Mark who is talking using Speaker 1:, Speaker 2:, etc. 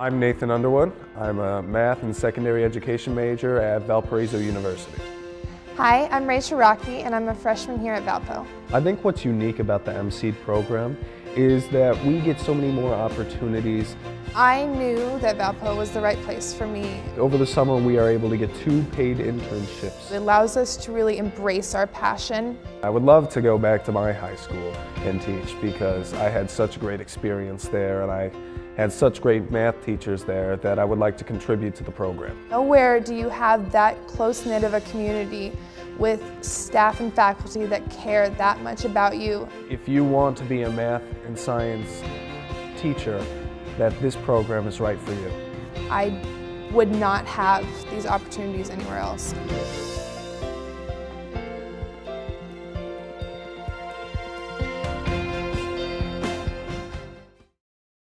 Speaker 1: I'm Nathan Underwood. I'm a math and secondary education major at Valparaiso University.
Speaker 2: Hi, I'm Rachel Rocky and I'm a freshman here at Valpo.
Speaker 1: I think what's unique about the MSEED program is that we get so many more opportunities.
Speaker 2: I knew that Valpo was the right place for me.
Speaker 1: Over the summer we are able to get two paid internships.
Speaker 2: It allows us to really embrace our passion.
Speaker 1: I would love to go back to my high school and teach because I had such a great experience there and I had such great math teachers there that I would like to contribute to the program.
Speaker 2: Nowhere do you have that close-knit of a community with staff and faculty that care that much about you.
Speaker 1: If you want to be a math and science teacher, that this program is right for you.
Speaker 2: I would not have these opportunities anywhere else.